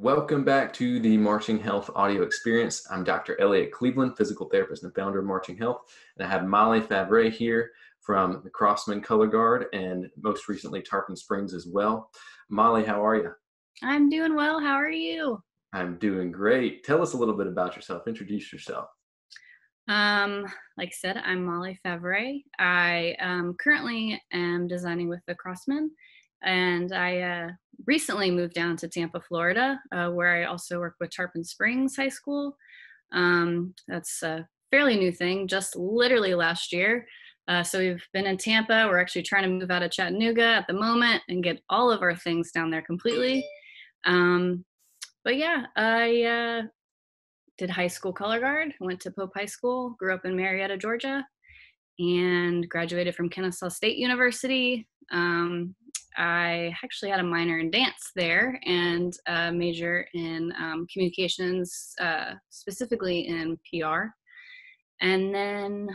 Welcome back to the Marching Health audio experience. I'm Dr. Elliot Cleveland, physical therapist and founder of Marching Health, and I have Molly Favret here from the Crossmen Color Guard and most recently Tarpon Springs as well. Molly, how are you? I'm doing well. How are you? I'm doing great. Tell us a little bit about yourself. Introduce yourself. Um, like I said, I'm Molly Favret. I um, currently am designing with the Crossmen and I uh, recently moved down to Tampa, Florida, uh, where I also work with Tarpon Springs High School. Um, that's a fairly new thing, just literally last year. Uh, so we've been in Tampa. We're actually trying to move out of Chattanooga at the moment and get all of our things down there completely. Um, but yeah, I uh, did high school color guard, went to Pope High School, grew up in Marietta, Georgia, and graduated from Kennesaw State University. Um, I actually had a minor in dance there and a major in um, communications, uh, specifically in PR. And then,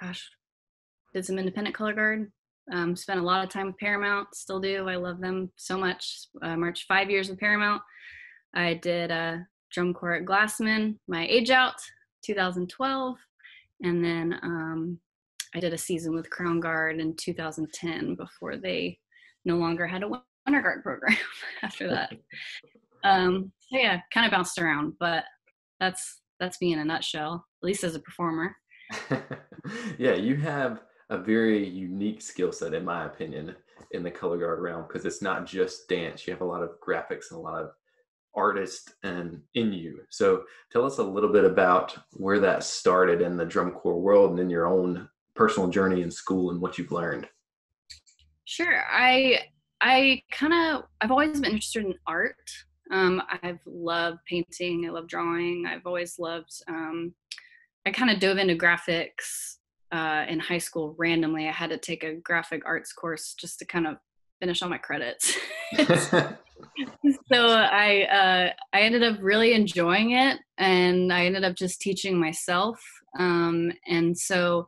gosh, did some independent color guard. Um, spent a lot of time with Paramount, still do. I love them so much. Uh, marched five years with Paramount. I did a drum corps at Glassmen, my age out, 2012. And then um, I did a season with Crown Guard in 2010 before they no longer had a winter guard program after that. Um, so yeah, kind of bounced around, but that's that's me in a nutshell, at least as a performer. yeah, you have a very unique skill set, in my opinion, in the color guard realm because it's not just dance. You have a lot of graphics and a lot of artist and in you. So tell us a little bit about where that started in the drum corps world and in your own personal journey in school and what you've learned. Sure. I I kind of I've always been interested in art. Um, I've loved painting. I love drawing. I've always loved. Um, I kind of dove into graphics uh, in high school randomly. I had to take a graphic arts course just to kind of finish all my credits. so I uh, I ended up really enjoying it, and I ended up just teaching myself. Um, and so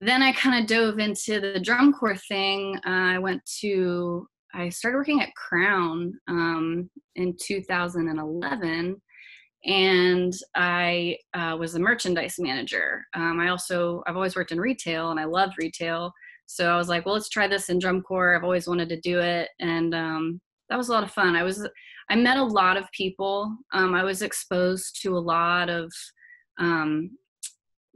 then I kind of dove into the drum corps thing. Uh, I went to, I started working at Crown um, in 2011, and I uh, was a merchandise manager. Um, I also, I've always worked in retail, and I loved retail. So I was like, well, let's try this in drum corps. I've always wanted to do it, and um, that was a lot of fun. I was, I met a lot of people. Um, I was exposed to a lot of um,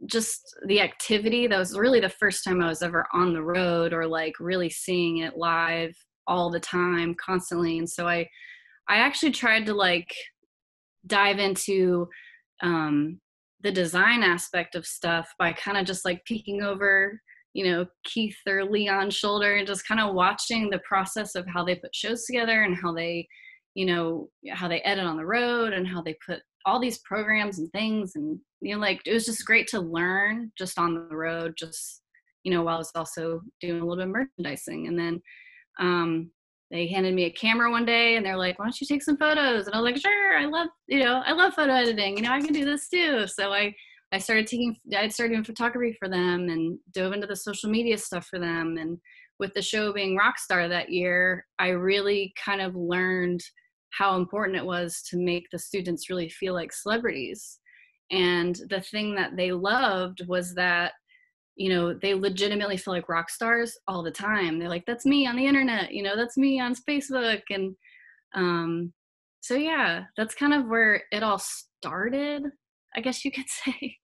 just the activity that was really the first time i was ever on the road or like really seeing it live all the time constantly and so i i actually tried to like dive into um the design aspect of stuff by kind of just like peeking over you know keith or leon's shoulder and just kind of watching the process of how they put shows together and how they you know how they edit on the road and how they put all these programs and things and you know like it was just great to learn just on the road just you know while i was also doing a little bit of merchandising and then um they handed me a camera one day and they're like why don't you take some photos? And i was like sure i love you know i love photo editing you know i can do this too. So i i started taking i started doing photography for them and dove into the social media stuff for them and with the show being rockstar that year i really kind of learned how important it was to make the students really feel like celebrities. And the thing that they loved was that, you know, they legitimately feel like rock stars all the time. They're like, that's me on the internet, you know, that's me on Facebook. And um, so, yeah, that's kind of where it all started, I guess you could say.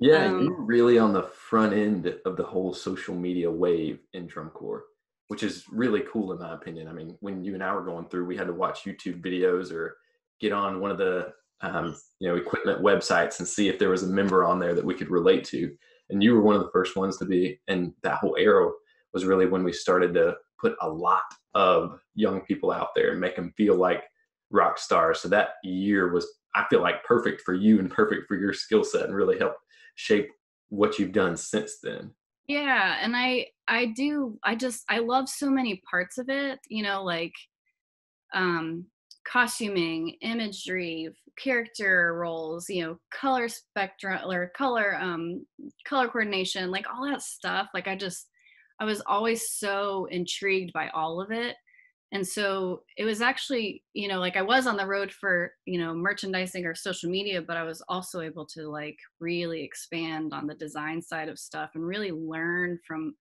Yeah, um, you're really on the front end of the whole social media wave in drum corps which is really cool in my opinion. I mean, when you and I were going through, we had to watch YouTube videos or get on one of the um, you know equipment websites and see if there was a member on there that we could relate to. And you were one of the first ones to be, and that whole era was really when we started to put a lot of young people out there and make them feel like rock stars. So that year was, I feel like, perfect for you and perfect for your skill set and really helped shape what you've done since then yeah and i i do i just i love so many parts of it you know like um costuming imagery character roles you know color spectrum or color um color coordination like all that stuff like i just i was always so intrigued by all of it and so it was actually you know like i was on the road for you know merchandising or social media but i was also able to like really expand on the design side of stuff and really learn from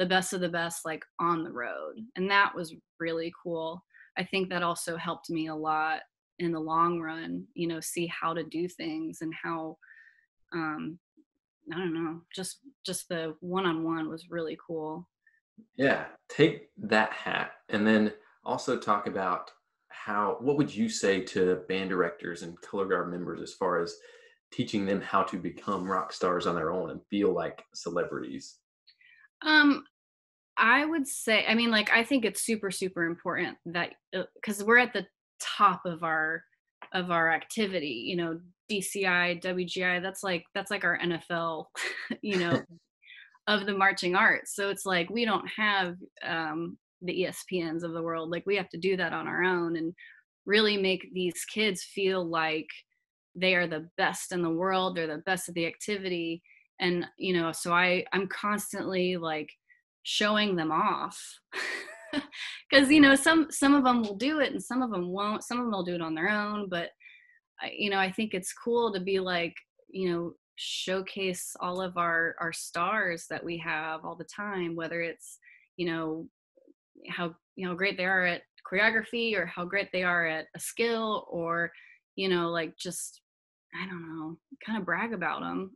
the best of the best like on the road. And that was really cool. I think that also helped me a lot in the long run you know see how to do things and how um i don't know just just the one-on-one was really cool. Yeah take that hat and then also talk about how what would you say to band directors and color guard members as far as teaching them how to become rock stars on their own and feel like celebrities? Um i would say i mean like i think it's super super important that because uh, we're at the top of our of our activity you know dci wgi that's like that's like our nfl you know of the marching arts. So it's like we don't have um the espns of the world like we have to do that on our own and really make these kids feel like they are the best in the world they're the best at the activity. And you know so i i'm constantly like showing them off because you know some some of them will do it and some of them won't. Some of them will do it on their own but I, you know i think it's cool to be like you know showcase all of our our stars that we have all the time whether it's you know how you know great they are at choreography or how great they are at a skill or you know like just i don't know kind of brag about them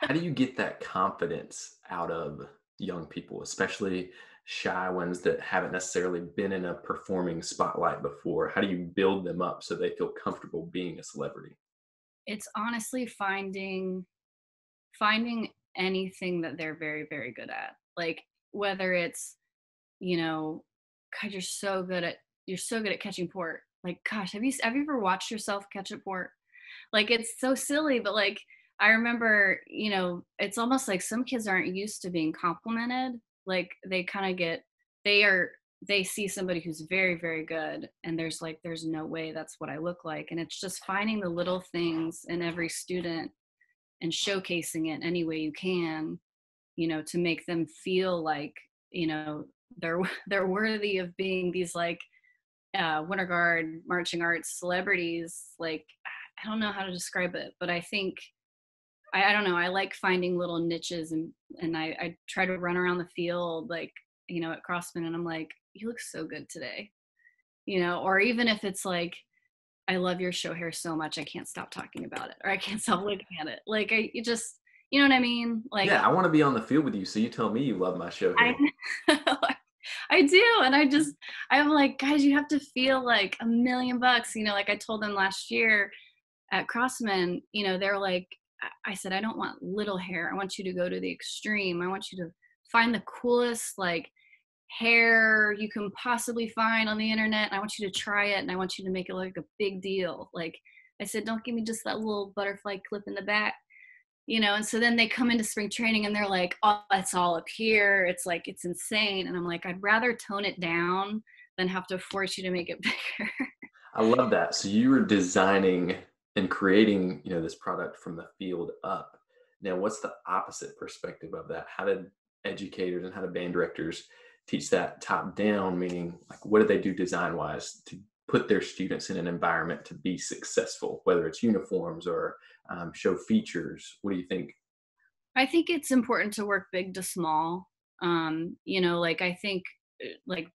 how do you get that confidence out of young people especially shy ones that haven't necessarily been in a performing spotlight before? How do you build them up so they feel comfortable being a celebrity? It's honestly finding finding anything that they're very very good at. Like whether it's you know, God, you're so good at you're so good at catching port. Like, gosh, have you have you ever watched yourself catch a port? Like, it's so silly, but like, I remember, you know, it's almost like some kids aren't used to being complimented. Like, they kind of get they are they see somebody who's very very good and there's like there's no way that's what i look like and it's just finding the little things in every student and showcasing it any way you can you know to make them feel like you know they're they're worthy of being these like uh, winter guard marching arts celebrities like i don't know how to describe it but i think I, I, don't know i like finding little niches and and I, I try to run around the field like you know at crossmen and i'm like you look so good today. You know or even if it's like i love your show hair so much i can't stop talking about it or i can't stop looking at it. Like i you just you know what i mean? Like yeah i want to be on the field with you so you tell me you love my show hair. I, I do. And I just, I'm like, guys, you have to feel like a million bucks. You know, like I told them last year at Crossmen, you know, they're like, I said, I don't want little hair. I want you to go to the extreme. I want you to find the coolest, like, hair you can possibly find on the internet. I want you to try it and I want you to make it look like a big deal. Like, I said, don't give me just that little butterfly clip in the back you know and so then they come into spring training and they're like oh it's all up here. It's like it's insane. And i'm like i'd rather tone it down than have to force you to make it bigger. I love that. So you were designing and creating you know this product from the field up. Now what's the opposite perspective of that? How did educators and how do band directors teach that top down? Meaning like what do they do design wise to put their students in an environment to be successful, whether it's uniforms or um, show features. What do you think? I think it's important to work big to small. Um, you know, like I think uh, like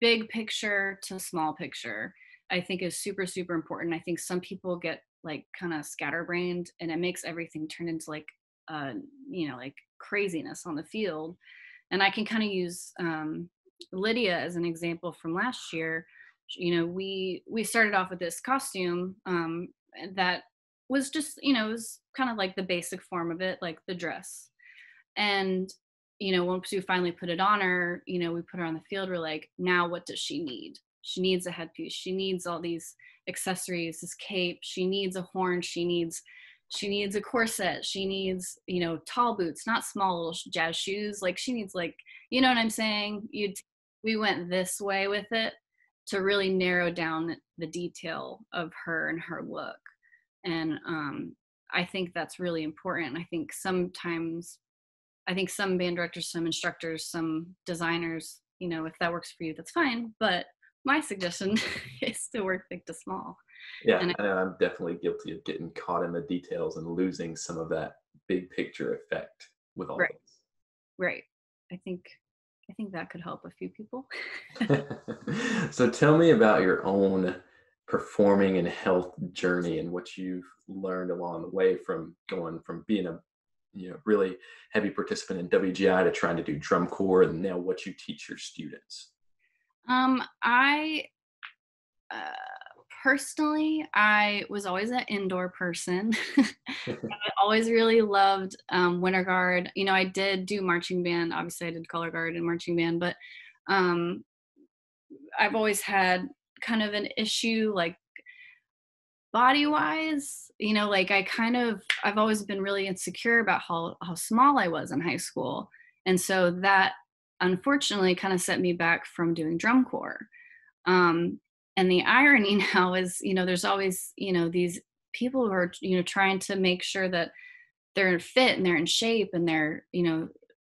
big picture to small picture, I think is super, super important. I think some people get like kind of scatterbrained and it makes everything turn into like, uh, you know, like craziness on the field. And I can kind of use um, Lydia as an example from last year you know we we started off with this costume um that was just you know it was kind of like the basic form of it like the dress. And you know once we finally put it on her you know we put her on the field we're like now what does she need? She needs a headpiece. She needs all these accessories this cape. She needs a horn. She needs she needs a corset. She needs you know tall boots not small little jazz shoes. Like she needs like you know what i'm saying? You we went this way with it to really narrow down the detail of her and her look and um, i think that's really important i think sometimes i think some band directors some instructors some designers you know if that works for you that's fine but my suggestion is to work big to small. Yeah, and I, I'm definitely guilty of getting caught in the details and losing some of that big picture effect with all right. this. Right. I think I think that could help a few people. so tell me about your own performing and health journey and what you've learned along the way from going from being a you know really heavy participant in WGI to trying to do drum corps and now what you teach your students. Um, I uh, personally, I was always an indoor person. I always really loved um, winter guard. You know, I did do marching band. Obviously, I did color guard and marching band, but um, I've always had kind of an issue like body wise you know like i kind of i've always been really insecure about how how small i was in high school and so that unfortunately kind of set me back from doing drum corps um, and the irony now is you know there's always you know these people who are you know trying to make sure that they're in fit and they're in shape and they're you know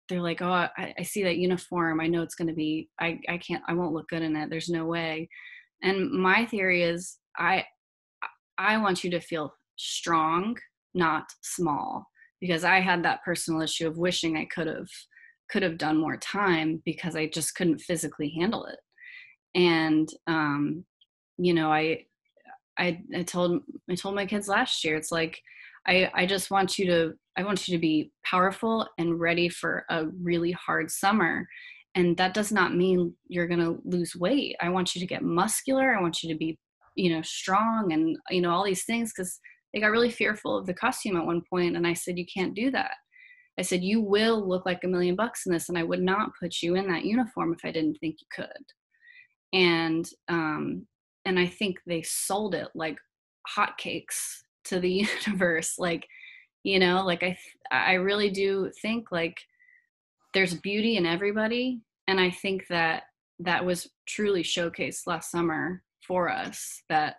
they're like oh i, I see that uniform. I know it's going to be i i can't i won't look good in it. There's no way. And my theory is i i want you to feel strong not small because i had that personal issue of wishing i could have could have done more time because i just couldn't physically handle it and um you know i i i told i told my kids last year it's like i i just want you to i want you to be powerful and ready for a really hard summer and that does not mean you're going to lose weight. I want you to get muscular i want you to be you know strong and you know all these things because they got really fearful of the costume at one point and i said you can't do that. I said you will look like a million bucks in this and i would not put you in that uniform if i didn't think you could and um and i think they sold it like hotcakes to the universe like you know like i i really do think like there's beauty in everybody and i think that that was truly showcased last summer for us that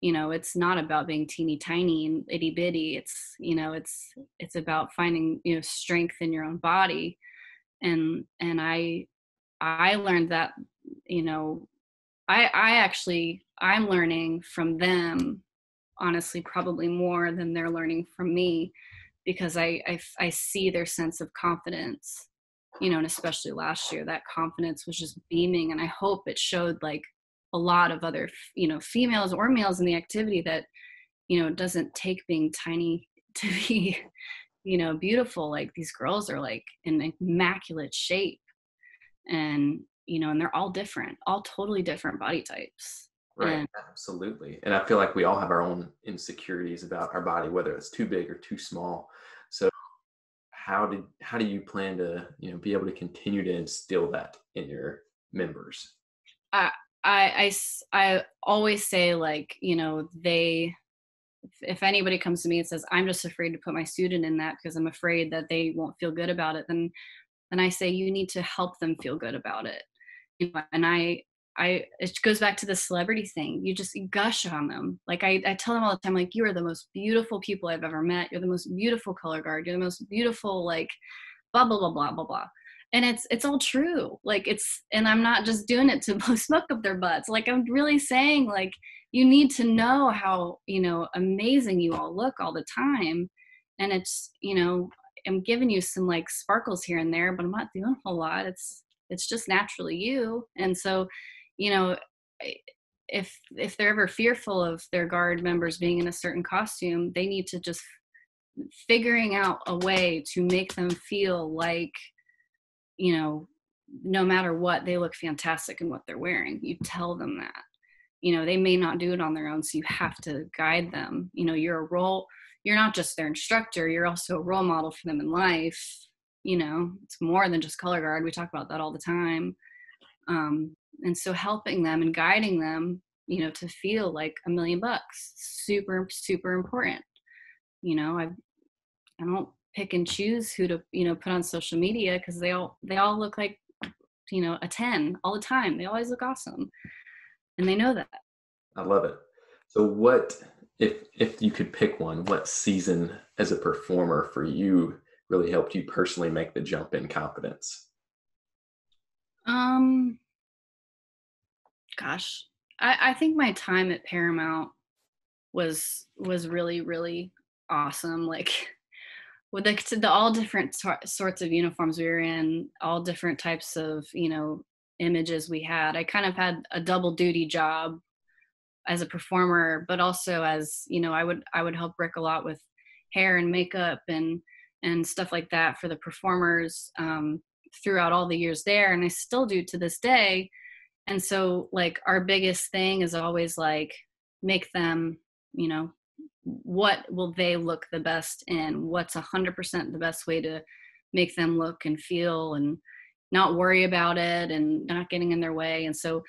you know it's not about being teeny tiny and itty bitty it's you know it's it's about finding you know strength in your own body and and i i learned that you know i i actually i'm learning from them honestly probably more than they're learning from me because I, I i see their sense of confidence you know and especially last year that confidence was just beaming and i hope it showed like a lot of other you know females or males in the activity that you know doesn't take being tiny to be you know beautiful. Like these girls are like in immaculate shape and you know and they're all different all totally different body types. Right and, absolutely. And i feel like we all have our own insecurities about our body whether it's too big or too small. So how did how do you plan to you know be able to continue to instill that in your members? Uh, I, I, I always say like, you know, they, if, if anybody comes to me and says, I'm just afraid to put my student in that because I'm afraid that they won't feel good about it, then, then I say, you need to help them feel good about it. And I, I, it goes back to the celebrity thing. You just gush on them. Like I, I tell them all the time, like, you are the most beautiful people I've ever met. You're the most beautiful color guard. You're the most beautiful, like, blah, blah, blah, blah, blah, blah and it's it's all true like it's and i'm not just doing it to blow smoke up their butts like i'm really saying like you need to know how you know amazing you all look all the time and it's you know i'm giving you some like sparkles here and there but i'm not doing a whole lot it's it's just naturally you and so you know if if they're ever fearful of their guard members being in a certain costume they need to just figuring out a way to make them feel like you know no matter what they look fantastic in what they're wearing. You tell them that. You know they may not do it on their own so you have to guide them. You know you're a role you're not just their instructor you're also a role model for them in life you know it's more than just color guard we talk about that all the time. Um, and so helping them and guiding them you know to feel like a million bucks super super important. You know i i don't pick and choose who to you know put on social media because they all they all look like you know a 10 all the time. They always look awesome. And they know that. I love it. So what if if you could pick one what season as a performer for you really helped you personally make the jump in confidence um gosh, I, I think my time at Paramount was was really really awesome. Like with the, the all different sorts of uniforms we were in, all different types of you know images we had. I kind of had a double duty job as a performer, but also as you know, I would I would help Rick a lot with hair and makeup and and stuff like that for the performers um, throughout all the years there, and I still do to this day. And so, like, our biggest thing is always like make them, you know, what will they look the best in? What's a hundred percent the best way to make them look and feel and not worry about it and not getting in their way. And so,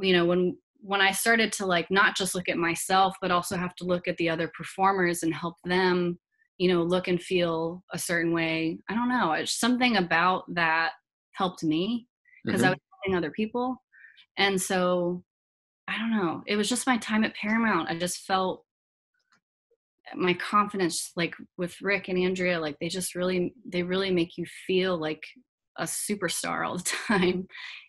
you know, when when I started to like not just look at myself, but also have to look at the other performers and help them, you know, look and feel a certain way. I don't know. It's something about that helped me because mm-hmm. I was helping other people. And so I don't know. It was just my time at Paramount. I just felt my confidence like with Rick and Andrea, like they just really they really make you feel like a superstar all the time.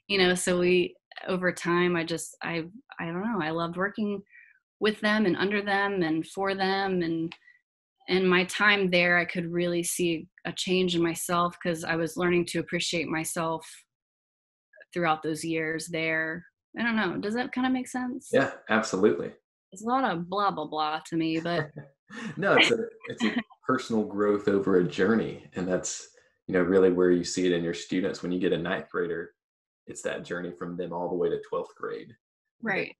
You know, so we over time i just i i don't know i loved working with them and under them and for them and and my time there i could really see a change in myself because i was learning to appreciate myself throughout those years there. I don't know does that kind of make sense? Yeah absolutely. It's a lot of blah blah blah to me but no it's a it's a personal growth over a journey and that's you know really where you see it in your students. When you get a ninth grader it's that journey from them all the way to 12th grade. Right.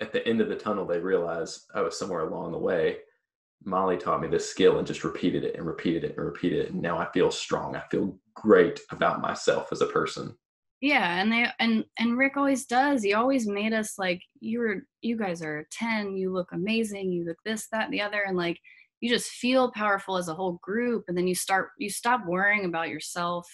at the end of the tunnel they realize i was somewhere along the way molly taught me this skill and just repeated it and repeated it and repeated it. And now i feel strong. I feel great about myself as a person. Yeah and they and and rick always does. He always made us like you're you guys are 10 you look amazing. You look this that and the other. And like you just feel powerful as a whole group and then you start you stop worrying about yourself.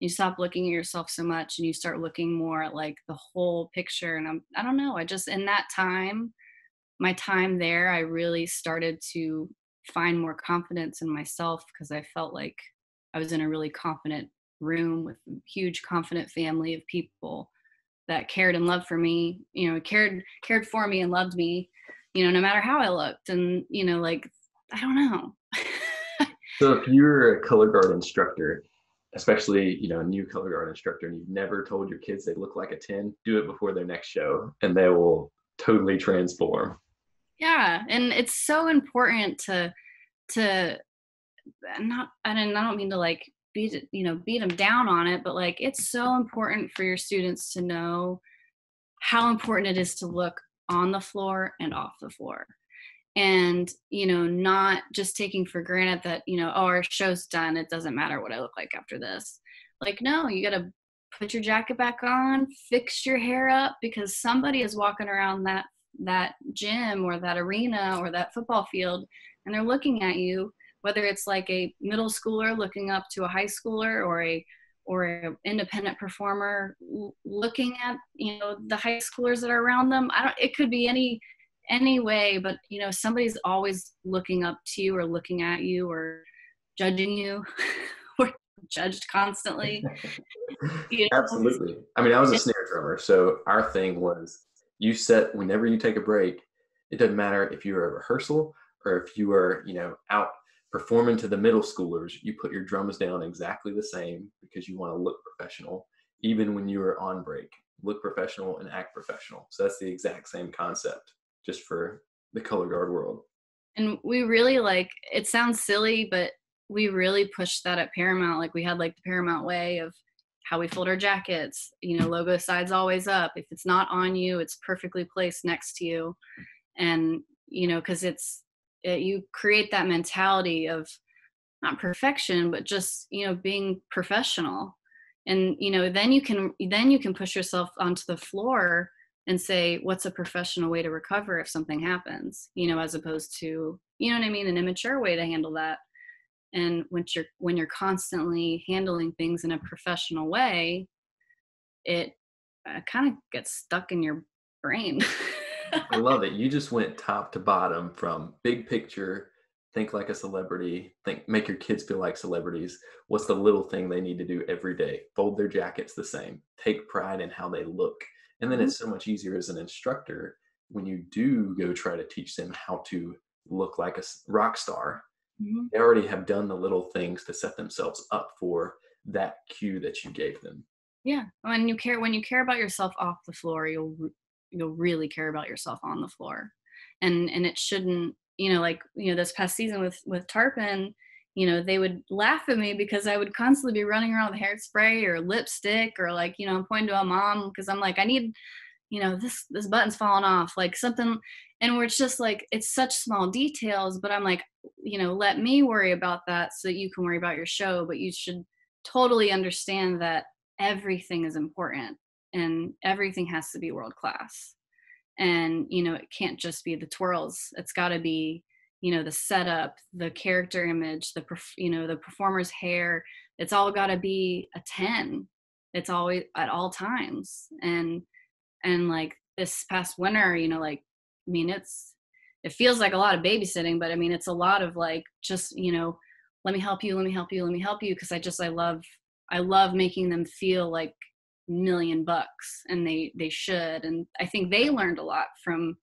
You stop looking at yourself so much and you start looking more at like the whole picture. And i'm i don't know. I just in that time my time there i really started to find more confidence in myself because i felt like i was in a really confident room with a huge confident family of people that cared and loved for me you know cared cared for me and loved me you know no matter how i looked and you know like i don't know. So if you're a color guard instructor especially you know a new color guard instructor and you've never told your kids they look like a 10 do it before their next show and they will totally transform yeah and it's so important to to not i don't, I don't mean to like beat you know beat them down on it but like it's so important for your students to know how important it is to look on the floor and off the floor. And you know not just taking for granted that you know oh our show's done it doesn't matter what i look like after this. Like no you got to put your jacket back on fix your hair up because somebody is walking around that that gym or that arena or that football field and they're looking at you whether it's like a middle schooler looking up to a high schooler or a or an independent performer looking at you know the high schoolers that are around them i don't it could be any any way but you know somebody's always looking up to you or looking at you or judging you or judged constantly you know? absolutely i mean i was a snare drummer so our thing was you set whenever you take a break it doesn't matter if you're a rehearsal or if you are you know out performing to the middle schoolers you put your drums down exactly the same because you want to look professional even when you are on break look professional and act professional so that's the exact same concept just for the color guard world. And we really like it sounds silly, but we really pushed that at Paramount. Like we had like the Paramount way of how we fold our jackets, you know, logo sides always up. If it's not on you, it's perfectly placed next to you. And, you know, because it's, it, you create that mentality of not perfection, but just, you know, being professional. And, you know, then you can, then you can push yourself onto the floor and say what's a professional way to recover if something happens you know as opposed to you know what i mean an immature way to handle that and when you're when you're constantly handling things in a professional way it uh, kind of gets stuck in your brain. I love it. You just went top to bottom from big picture think like a celebrity think make your kids feel like celebrities. What's the little thing they need to do every day? Fold their jackets the same. Take pride in how they look. And then mm-hmm. it's so much easier as an instructor when you do go try to teach them how to look like a rock star. Mm-hmm. They already have done the little things to set themselves up for that cue that you gave them. Yeah, when you care when you care about yourself off the floor, you'll you'll really care about yourself on the floor, and and it shouldn't you know like you know this past season with with Tarpon, you know they would laugh at me because I would constantly be running around with hairspray or lipstick or like you know I'm pointing to a mom because I'm like I need you know this this button's falling off like something and where it's just like it's such small details but i'm like you know let me worry about that so that you can worry about your show but you should totally understand that everything is important and everything has to be world class and you know it can't just be the twirls. It's got to be you know the setup the character image the you know the performer's hair. It's all got to be a 10 it's always at all times. And and like this past winter you know like i mean it's it feels like a lot of babysitting but i mean it's a lot of like just you know let me help you let me help you let me help you because i just i love i love making them feel like million bucks and they they should and i think they learned a lot from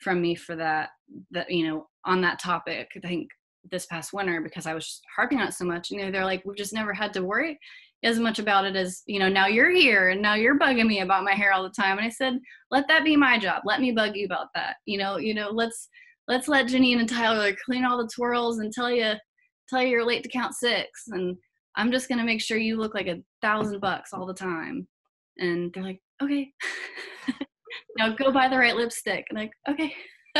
from me for that that you know on that topic i think this past winter because i was harping on it so much and you know, they're like we've just never had to worry as much about it as you know now you're here and now you're bugging me about my hair all the time. And i said let that be my job. Let me bug you about that. You know you know let's let's let janine and tyler clean all the twirls and tell you tell you you're late to count six. And i'm just going to make sure you look like a thousand bucks all the time. And they're like okay. Now go buy the right lipstick. And like okay.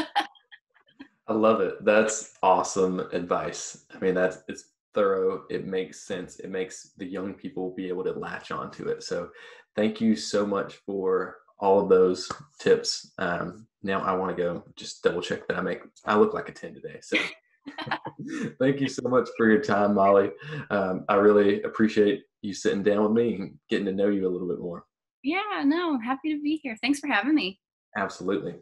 I love it. That's awesome advice. I mean that's it's thorough it makes sense it makes the young people be able to latch onto it. So thank you so much for all of those tips. Um, now i want to go just double check that i make i look like a 10 today so. Thank you so much for your time molly. Um, i really appreciate you sitting down with me and getting to know you a little bit more. Yeah no happy to be here. Thanks for having me. Absolutely